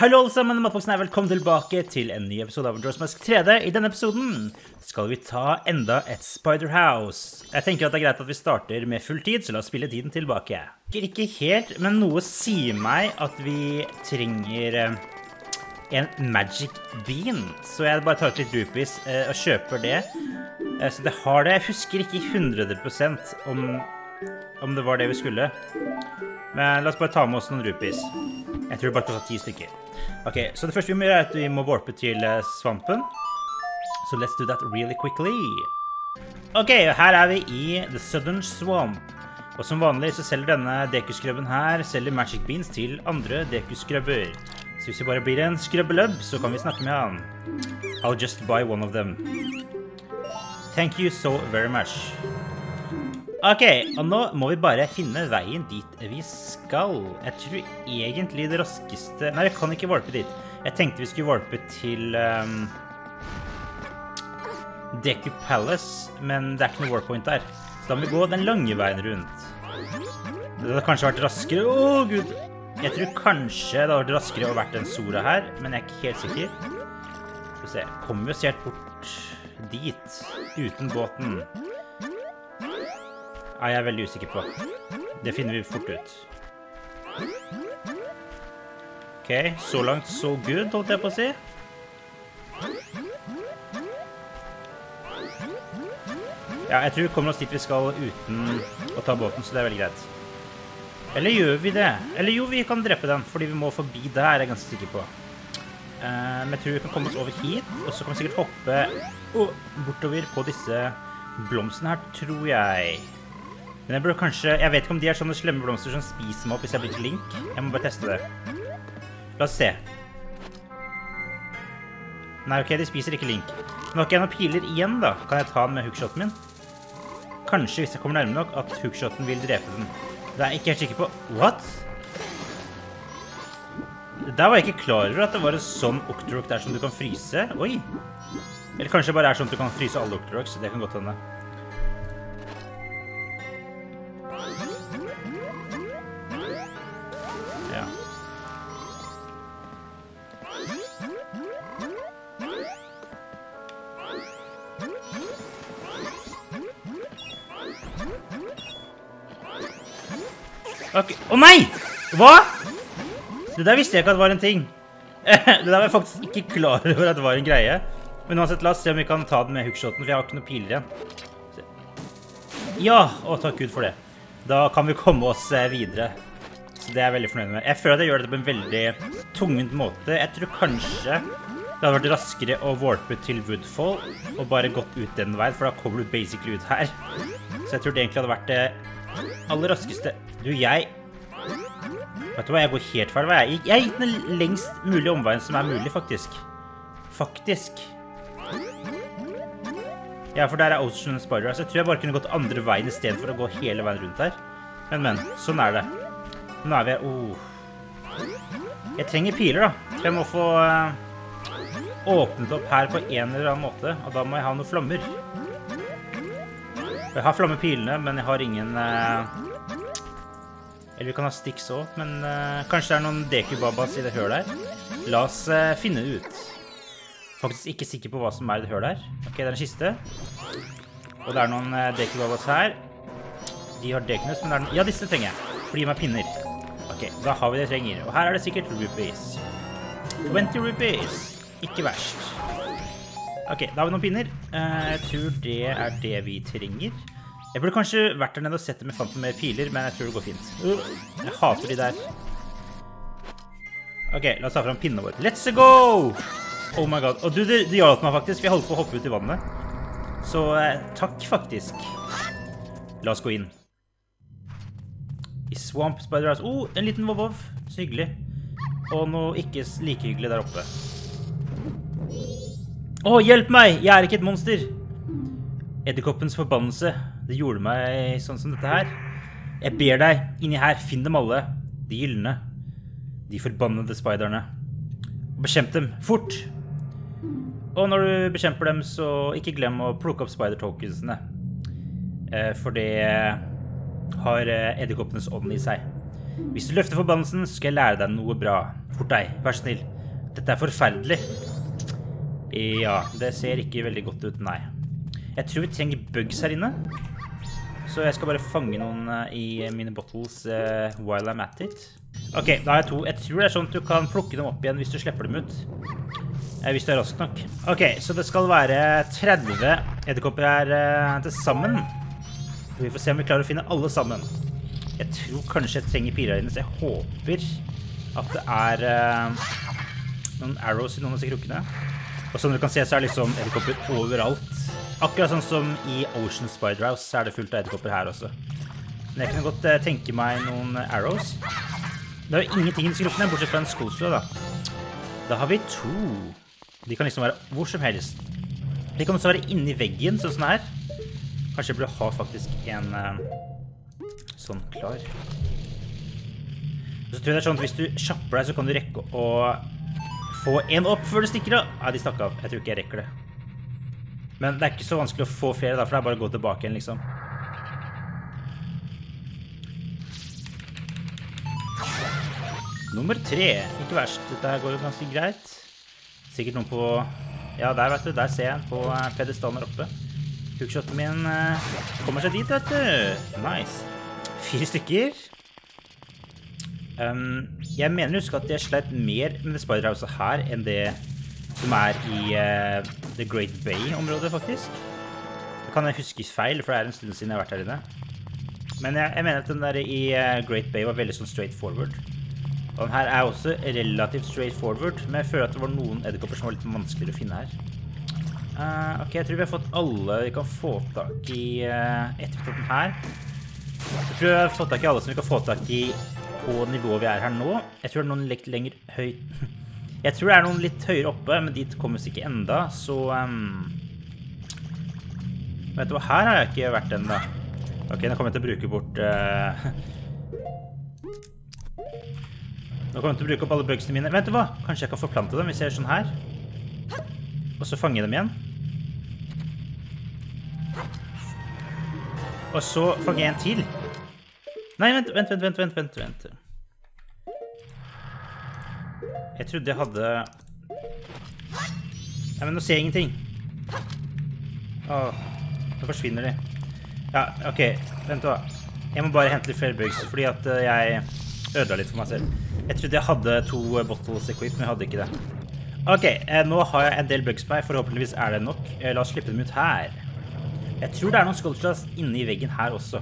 Hallo alle sammen, Matboksen er velkommen tilbake til en ny episode av Majora's Mask 3D. I denne episoden skal vi ta enda et Spider House. Jeg tenker at det er greit at vi starter med full tid, så la oss spille tiden tilbake. Ikke helt, men noe sier meg at vi trenger eh, en Magic Bean. Så jeg bare tar ut litt rupees eh, og kjøper det. Eh, Så det har det. Jeg husker ikke 100% om, om det var det vi skulle. Men la oss bare ta med oss noen rupees. Jeg tror det bare koster ti stykker. Ok, Så det første vi må gjøre, er at vi må warpe til eh, svampen. Så let's do that really quickly. Ok, og her er vi i The Southern Swamp. Og som vanlig så selger denne dekuskrøbben her selger Magic Beans til andre dekuskrøbber. Så hvis vi bare blir en skrubbelubb, så kan vi snakke med han. I'll just buy one of them. Thank you so very much. Ok, og nå må vi bare finne veien dit vi skal. Jeg tror egentlig det raskeste Nei, vi kan ikke valpe dit. Jeg tenkte vi skulle valpe til um, Deku Palace, men det er ikke noe warpoint der. Så da må vi gå den lange veien rundt. Det hadde kanskje vært raskere Å, gud! Jeg tror kanskje det hadde vært raskere å vært den Sora her, men jeg er ikke helt sikker. Skal vi se Kommer vi oss helt bort dit uten båten? Er jeg veldig usikker på. Det finner vi fort ut. OK, så langt så good, holdt jeg på å si. Ja, jeg tror vi kommer oss dit vi skal uten å ta båten, så det er veldig greit. Eller gjør vi det? Eller jo, vi kan drepe den, fordi vi må forbi der, er jeg ganske sikker på. Eh, men jeg tror vi kan komme oss over hit, og så kan vi sikkert hoppe bortover på disse blomstene her, tror jeg. Men jeg burde kanskje Jeg vet ikke om de er sånne slemme blomster som spiser meg opp hvis jeg blir til Link. Jeg må bare teste det. La oss se. Nei, OK, de spiser ikke Link. Nå har ikke jeg noen piler igjen, da. Kan jeg ta den med hookshoten min? Kanskje, hvis jeg kommer nærme nok, at hookshoten vil drepe den. Det er jeg ikke helt sikker på. What? Der var jeg ikke klar over at det var en sånn Octorok der som du kan fryse. Oi. Eller kanskje det bare er sånn at du kan fryse alle Octoroks. Det kan godt hende. Å nei! Hva? Det der visste jeg ikke at var en ting. Det der var jeg faktisk ikke klar over at det var en greie. Men uansett, la oss se om vi kan ta den med hookshoten, for jeg har ikke noen piler igjen. Ja! Å, takk Gud for det. Da kan vi komme oss eh, videre. Så det er jeg veldig fornøyd med. Jeg føler at jeg gjør dette på en veldig tungvint måte. Jeg tror kanskje det hadde vært raskere å warpe til Woodfall og bare gått ut den veien, for da kommer du basically ut her. Så jeg tror det egentlig hadde vært det aller raskeste. Du, jeg Vet du hva, jeg går helt feil vei. Jeg, jeg gikk den lengst mulige omveien som er mulig, faktisk. Faktisk. Ja, for der er Ocean Spider. Så jeg tror jeg bare kunne gått andre veien i stedet for å gå hele veien rundt her. Men, men. Sånn er det. Nå er vi. Oh. Jeg trenger piler, da. Jeg må få uh, åpnet opp her på en eller annen måte. Og da må jeg ha noen flammer. Jeg har flammepilene, men jeg har ingen uh, Eller vi kan ha sticks òg, men uh, kanskje det er noen dekubabas i det hølet her. La oss uh, finne det ut. Faktisk ikke sikker på hva som er i det hølet her. Ok, det er en kiste. Og det er noen uh, dekubabas her. De har dekunus, men det er noen Ja, disse trenger jeg. For de gir pinner. Ok, da har vi det jeg trenger. Og her er det sikkert rupees. 20 rupees. Ikke verst. Ok, da har vi noen pinner. Jeg tror det er det vi trenger. Jeg burde kanskje vært der nede og sett om jeg fant noen mer piler, men jeg tror det går fint. Jeg hater de der. Ok, la oss ta fram pinnen vår. Let's go! Oh my god. Og du, det, det hjalp meg faktisk. Vi holdt på å hoppe ut i vannet. Så eh, takk, faktisk. La oss gå inn. I Swamp Spider House. Oh, en liten vovvov. Så hyggelig. Og noe ikke like hyggelig der oppe. Å, hjelp meg! Jeg er ikke et monster! Edderkoppens forbannelse. Det gjorde meg sånn som dette her. Jeg ber deg, inni her, finn dem alle. De gylne. De forbannede spiderne. Og bekjemp dem, fort! Og når du bekjemper dem, så ikke glem å plukke opp spider-tokensene. Eh, for det har eh, edderkoppenes ånd i seg. Hvis du løfter forbannelsen, skal jeg lære deg noe bra. Fort deg, vær snill. Dette er forferdelig. Ja, det ser ikke veldig godt ut, nei. Jeg tror vi trenger bugs her inne. Så jeg skal bare fange noen eh, i mine bottles uh, while I'm at it. Ok, da har jeg to. Jeg tror det er sånn at du kan plukke dem opp igjen hvis du slipper dem ut. Eh, hvis du er rask nok. Ok, så det skal være 30 edderkopper her uh, til sammen. Vi får se om vi klarer å finne alle sammen. Jeg tror kanskje jeg trenger piler så jeg håper at det er uh, noen arrows i noen av disse krukkene. Og som dere kan se, så er liksom edderkopper overalt. Akkurat sånn som i Ocean Spider House, er det fullt av edderkopper her også. Men jeg kunne godt uh, tenke meg noen arrows. Det er jo ingenting i disse gruppene, bortsett fra en skullslå, da. Da har vi to. De kan liksom være hvor som helst. De kan også være inni veggen, sånn som her. Kanskje jeg burde ha faktisk en uh, sånn klar. Så tror jeg det er sånn at hvis du kjapper deg, så kan du rekke å få en opp før du stikker av. Nei, de stakk av. Jeg tror ikke jeg rekker det. Men det er ikke så vanskelig å få flere, da, for det er bare å gå tilbake igjen, liksom. Nummer tre. Ikke verst. Dette går jo ganske greit. Sikkert noen på Ja, der, vet du. Der ser jeg en på pedestalen der oppe. Hookshoten min uh, kommer seg dit, vet du. Nice. Fire stykker. Um, jeg mener å huske at jeg sleit mer med Spider-House her enn det som er i uh, The Great Bay-området, faktisk. Det kan jeg huske feil, for det er en stund siden jeg har vært her inne. Men jeg, jeg mener at den der i uh, Great Bay var veldig sånn straight forward. Og den her er også relativt straight forward, men jeg føler at det var noen edderkopper som var litt vanskeligere å finne her. Uh, ok, jeg tror vi har fått alle vi kan få tak i uh, etter den her. Jeg tror jeg har fått tak i alle som vi kan få tak i på nivået vi er her nå. Jeg tror det er noen litt lenger høyt Jeg tror det er noen litt høyere oppe, men dit kommer vi ikke enda, så um... Vet du hva, her har jeg ikke vært ennå. Ok, nå kommer jeg til å bruke bort uh... Nå kommer jeg til å bruke opp alle bugsene mine. Vent du hva? Kanskje jeg kan forplante dem hvis jeg gjør sånn her? Og så fange dem igjen. Og så fange en til. Nei, vent, vent, vent, vent, vent, vent. Jeg trodde jeg hadde... Nei, men nå ser jeg ingenting. Åh, nå forsvinner de. Ja, ok, vent da. Jeg må bare hente litt flere bugs, fordi at eh, jeg ødela litt for meg selv. Jeg trodde jeg hadde to bottles equip, men jeg hadde ikke det. Ok, eh, nå har jeg en del bugs på meg. Forhåpentligvis er det nok. Eh, la oss slippe dem ut her. Jeg tror det er noen skulptures inne i veggen her også.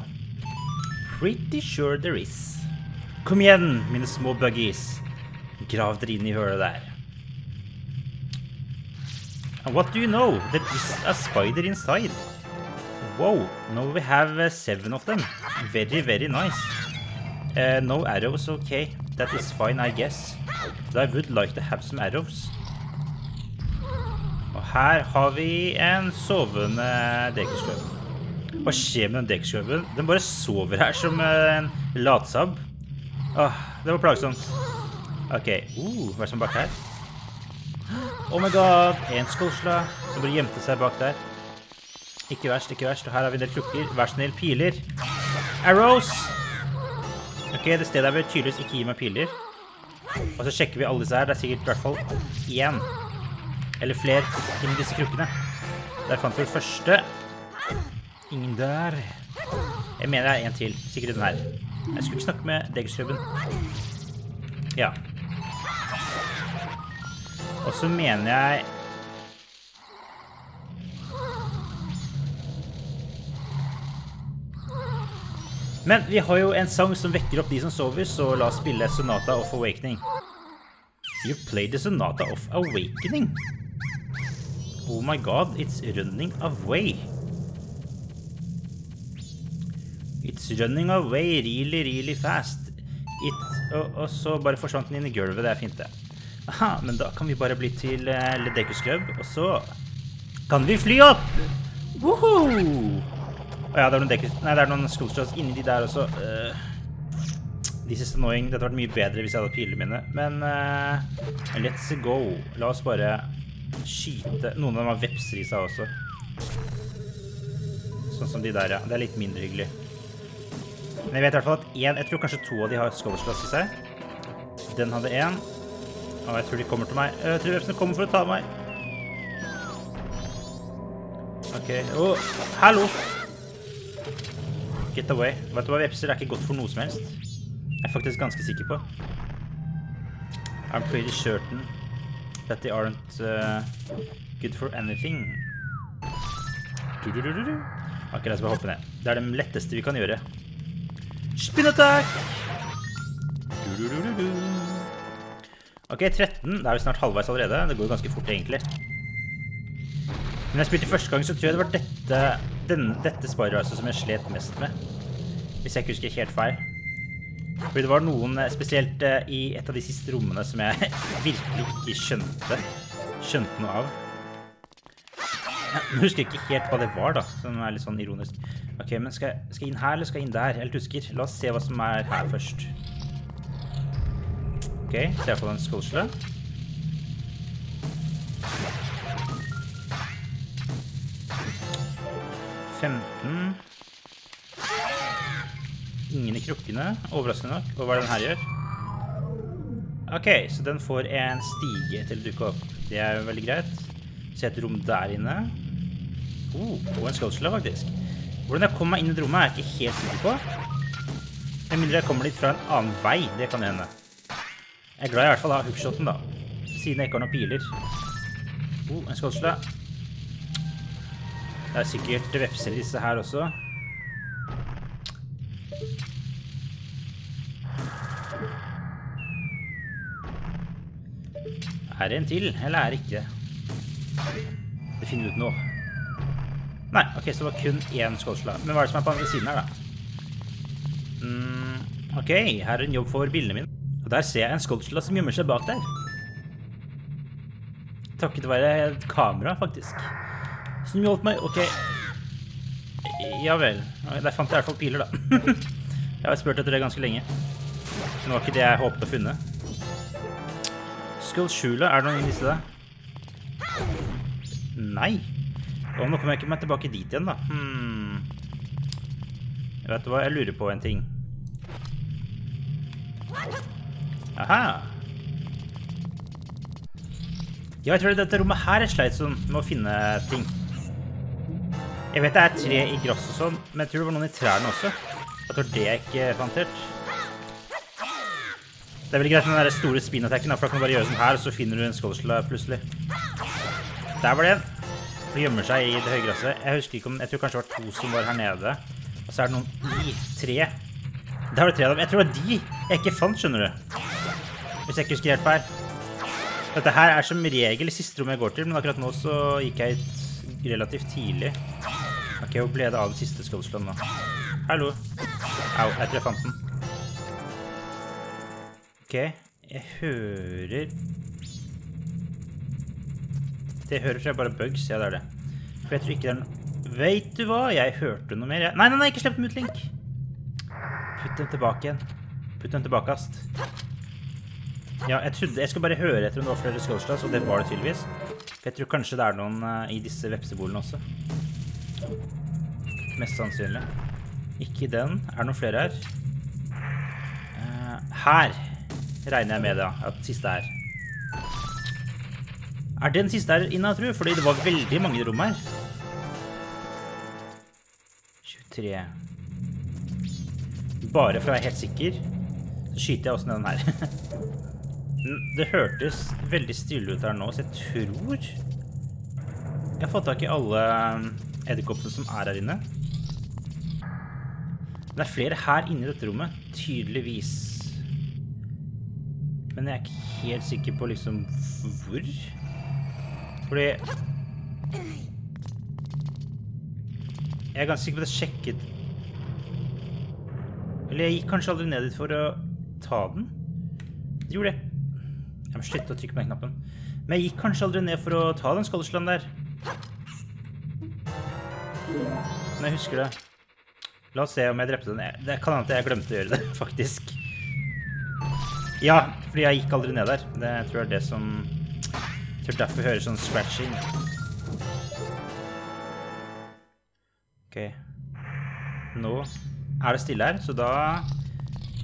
Pretty sure there is. Kom igjen, mine små buggies. Grav dere inn i hølet der. And what do you know? There is a spider inside. Wow, now we have uh, seven of them. Very, very nice. Uh, no arrows, okay. That is fine, I guess. But I would like to have some arrows. Og her har vi en sovende dekersløv. Hva skjer med den dekkskjøven? Den bare sover her som en latsabb. Åh, det var plagsomt. Ok, uh, hva er det som er bak her? Oh my god, en skålsla som bare gjemte seg bak der. Ikke verst, ikke verst. Og her har vi en del krukker. Vær snill, piler. Arrows! Ok, det stedet her vil tydeligvis ikke gi meg piler. Og så sjekker vi alle disse her. Det er sikkert i hvert fall én. Eller flere inni disse krukkene. Der fant vi den første. Ingen der. Jeg mener det er en til. Sikkert den her. Jeg skulle ikke snakke med Degersklubben. Ja. Og så mener jeg Men vi har jo en sang som vekker opp de som sover, så la oss spille Sonata of Awakening. You played the Sonata of Awakening. Oh my god, it's running away. It's running away really, really fast. It, og, og, så bare forsvant den inn i gulvet. Det er fint, det. Aha, men da kan vi bare bli til uh, Ledekus Club, og så kan vi fly opp! Woho! Å ja, det er noen, dekus, noen skullstraws inni de der også. Uh, this is annoying. Dette hadde vært mye bedre hvis jeg hadde pilene mine. Men uh, let's go. La oss bare skyte Noen av dem har vepser i seg også. Sånn som de der, ja. Det er litt mindre hyggelig. Men jeg vet i hvert fall at én Jeg tror kanskje to av de har Scholarslass i seg. Den hadde én. Og jeg tror de kommer til meg. Jeg tror vepsene kommer for å ta meg. OK. Oh, hallo! Get away. Vet du hva, vepser er ikke godt for noe som helst. Jeg er faktisk ganske sikker på. I'm pretty certain that they aren't uh, good for anything. Du, du, du. Ok, la oss bare hoppe ned. Det er det letteste vi kan gjøre. Spin attack! Du, du, du, du, du. Ok, 13. Da er vi snart halvveis allerede. Det går jo ganske fort, egentlig. Men jeg spilte første gang, så tror jeg det var dette, denne, dette Spider-Racet som jeg slet mest med. Hvis jeg ikke husker helt feil. Fordi det var noen, eh, spesielt eh, i et av de siste rommene, som jeg virkelig ikke skjønte, skjønte noe av. Jeg husker ikke helt hva det var, da, som er litt sånn ironisk. Ok, men skal jeg, skal jeg inn her, eller skal jeg inn der? Jeg husker. litt. La oss se hva som er her først. Ok, ser jeg på den skålsla. Femten. Ingen i krukkene, overraskende nok. Og hva er det den her gjør? Ok, så den får en stige til å dukke opp. Det er veldig greit. Se et rom der inne. Oh, og en skålsla, faktisk. Hvordan jeg kommer meg inn i rommet, er jeg ikke helt sikker på. Med mindre jeg kommer litt fra en annen vei. Det kan hende. Jeg er glad i hvert fall har hookshoten, da. Siden jeg ikke har noen piler. Oh, en skålsla. Det er sikkert vepser disse her også. Er det en til, eller er det ikke? Det finner vi ut nå. Nei, ok, så det var kun én skålsle. Men hva er det som er på andre siden her, da? Mm, ok, her er en jobb for bildene mine. Og der ser jeg en skålslag som gjemmer seg bak der. Takket være et kamera, faktisk. Som hjalp meg Ok. Ja vel. Der fant jeg i hvert fall piler, da. jeg har spurt etter det ganske lenge. Men det var ikke det jeg håpet å finne. Skuldschula, er det noen inni der? Nei. Og nå kommer jeg ikke meg tilbake dit igjen, da. Hmm. Vet du hva, jeg lurer på en ting. Aha. Ja, jeg tror er dette rommet her er sleit sånn med å finne ting. Jeg vet det er tre i grass og sånn, men jeg tror det var noen i trærne også. Jeg tror det jeg ikke fant helt. Det er veldig greit med den der store spin-attacken, for da kan du bare gjøre sånn her, og så finner du en skålsla plutselig. Der var det en. Den gjemmer seg i det høye gresset. Jeg husker ikke om, jeg tror kanskje det var to som var her nede. Og så er det noen i tre. Der var det tre av dem. Jeg tror det var de jeg ikke fant, skjønner du. Hvis jeg ikke husker helt feil. Dette her er som regel siste rom jeg går til, men akkurat nå så gikk jeg hit relativt tidlig. Ok, hvor ble det av den siste skålslån nå? Hallo. Au, jeg tror jeg fant den. Ok, jeg hører... Det hører tror jeg bare bugs, ja det er det. For jeg tror ikke det er noe... Vet du hva? Jeg hørte noe mer. Jeg... Nei, nei, nei, ikke slipp dem ut, Link. Putt dem tilbake igjen. Putt dem tilbakast. Ja, jeg trodde... Jeg skulle bare høre etter om det var flere Skålstads, og det var det tydeligvis. For jeg tror kanskje det er noen uh, i disse vepsebolene også. Mest sannsynlig. Ikke den. Er det noen flere her? Uh, her regner jeg med ja. at siste er. Er den siste her inne, tror jeg? Fordi det var veldig mange rom her. 23. Bare for å være helt sikker, så skyter jeg også ned den her. det hørtes veldig stille ut her nå, så jeg tror jeg har fått tak i alle edderkoppene som er her inne. Det er flere her inne i dette rommet, tydeligvis. Men jeg er ikke helt sikker på liksom hvor. Fordi Jeg er ganske sikker på at jeg sjekket Eller jeg gikk kanskje aldri ned dit for å ta den. Det gjorde. Jeg slutte å trykke på den knappen. Men jeg gikk kanskje aldri ned for å ta den skallsland der. Men jeg husker det. La oss se om jeg drepte den. Det kan hende jeg glemte å gjøre det, faktisk. Ja, fordi jeg gikk aldri ned der. Det tror jeg er det som jeg tror derfor vi hører sånn scratching. Ok. Nå er det stille her, så da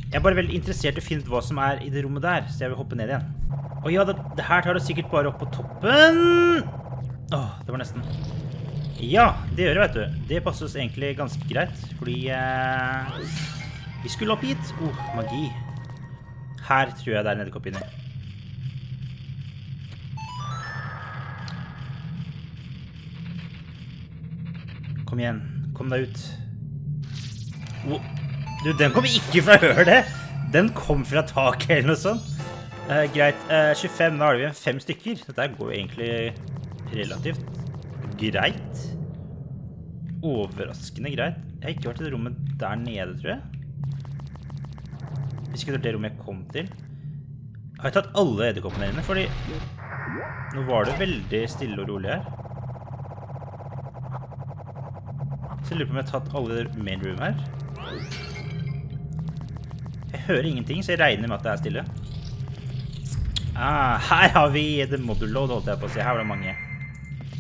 Jeg er bare veldig interessert i å finne ut hva som er i det rommet der, så jeg vil hoppe ned igjen. Å ja, det, det her tar det sikkert bare opp på toppen. Åh, det var nesten. Ja, det gjør det, vet du. Det passer oss egentlig ganske greit, fordi eh, vi skulle opp hit. Oh, magi. Her tror jeg det er en edderkopp inni. Kom igjen. Kom deg ut. Oh. Du, den kom ikke fra hølet! Den kom fra taket eller noe sånt. Eh, greit. Eh, 25, da har vi fem stykker. Dette går egentlig relativt greit. Overraskende greit. Jeg har ikke vært i det rommet der nede, tror jeg. Hvis ikke det var det rommet jeg kom til. Har jeg tatt alle edderkoppene dine? Fordi nå var det veldig stille og rolig her. Så jeg lurer på om jeg har tatt alle main room her. Jeg hører ingenting, så jeg regner med at det er stille. Ah, her har vi the model load, holdt jeg på å si. Her var det mange.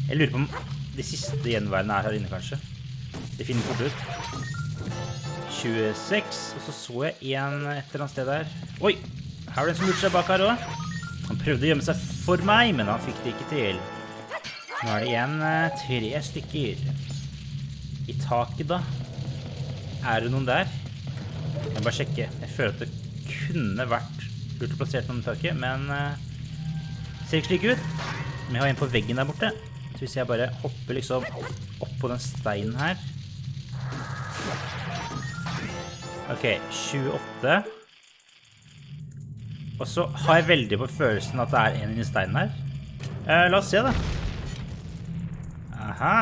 Jeg lurer på om de siste gjenværende er her inne, kanskje. Det finner fort ut. 26, og så så jeg en et eller annet sted der. Oi! Her var det en som lurte seg bak her òg. Han prøvde å gjemme seg for meg, men han fikk det ikke til. Nå er det igjen eh, tre stykker. I taket, da. Er det noen der? Jeg må bare sjekke. Jeg føler at det kunne vært lurt plassert noen i taket, men uh, ser ikke slik ut. Men jeg har en på veggen der borte. Så hvis jeg bare hopper liksom opp på den steinen her OK, 28. Og så har jeg veldig på følelsen at det er en inni steinen her. Uh, la oss se, da. Aha.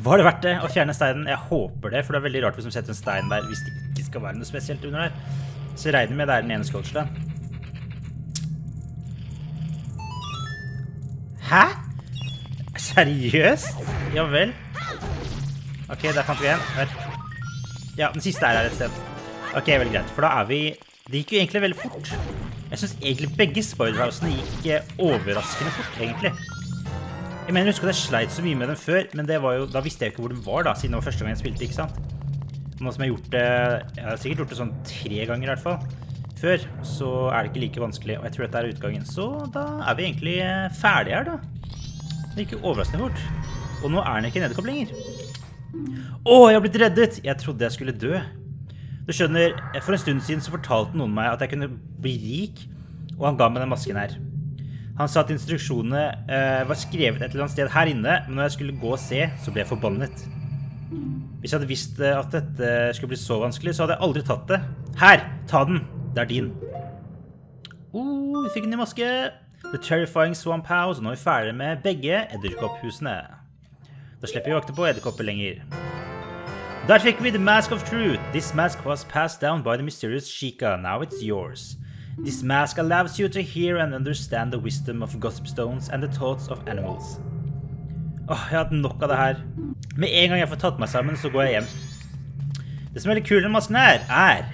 Var det verdt det å fjerne steinen? Jeg håper det, for det er veldig rart hvis de setter en stein der hvis det ikke skal være noe spesielt under der. Så regner med det er den ene Scotchland. Hæ? Seriøst? Ja vel. OK, der fant vi en. Ja, den siste er her et sted. OK, veldig greit. For da er vi Det gikk jo egentlig veldig fort. Jeg syns egentlig begge spoilerhousene gikk eh, overraskende fort, egentlig. Jeg mener, jeg husker at jeg sleit så mye med dem før, men da visste jeg jo ikke hvor den var, da, siden det var første gang jeg spilte, ikke sant? Nå som jeg har gjort det Jeg har sikkert gjort det sånn tre ganger, i hvert fall. Før, så er det ikke like vanskelig, og jeg tror dette er utgangen. Så da er vi egentlig ferdige her, da. Det gikk jo overraskende fort. Og nå er den ikke nederkopp lenger. Å, jeg har blitt reddet! Jeg trodde jeg skulle dø. Du skjønner, for en stund siden så fortalte noen meg at jeg kunne bli rik, og han ga meg den masken her. Han sa at instruksjonene eh, var skrevet et eller annet sted her inne, men når jeg skulle gå og se, så ble jeg forbannet. Hvis jeg hadde visst eh, at dette skulle bli så vanskelig, så hadde jeg aldri tatt det. Her! Ta den! Det er din. Oh, vi fikk en ny maske. The Terrifying Swamp House, og nå er vi ferdig med begge edderkopphusene. Da slipper vi å vakte på edderkopper lenger. Der fikk vi The Mask of Truth. This mask was passed down by the mysterious Chica. Now it's yours. This mask allows you to hear and understand the wisdom of gossip stones and the thoughts of animals. Åh, jeg har hatt nok av det her. Med en gang jeg får tatt meg sammen, så går jeg hjem. Det som er veldig kult med masken her, er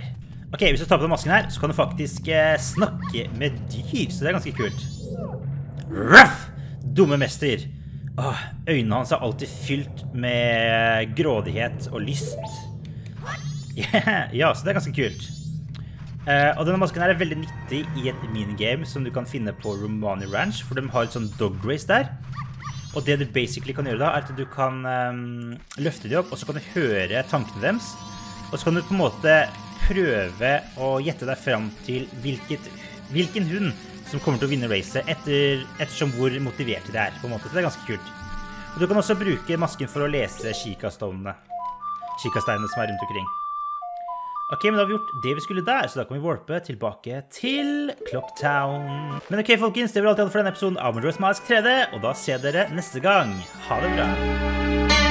Ok, hvis du tar på den masken her, så kan du faktisk eh, snakke med dyr, så det er ganske kult. Ruff! Dumme mester. Åh, øynene hans er alltid fylt med grådighet og lyst. Ja, så det er ganske kult. Uh, og denne masken her er veldig nyttig i et minigame som du kan finne på Romani Ranch, for de har et sånn dog race der. Og det du basically kan gjøre da, er at du kan um, løfte dem opp, og så kan du høre tankene deres. Og så kan du på en måte prøve å gjette deg fram til hvilket, hvilken hund som kommer til å vinne racet etter, ettersom hvor motiverte de er. på en måte, Så det er ganske kult. Og Du kan også bruke masken for å lese kikasteinene som er rundt omkring. Ok, men Da har vi gjort det vi skulle der, så da kan vi warpe tilbake til Clocktown. Men ok, folkens, det var alt jeg hadde for denne episoden av Majora's Mask 3D, og da ser dere neste gang. Ha det bra.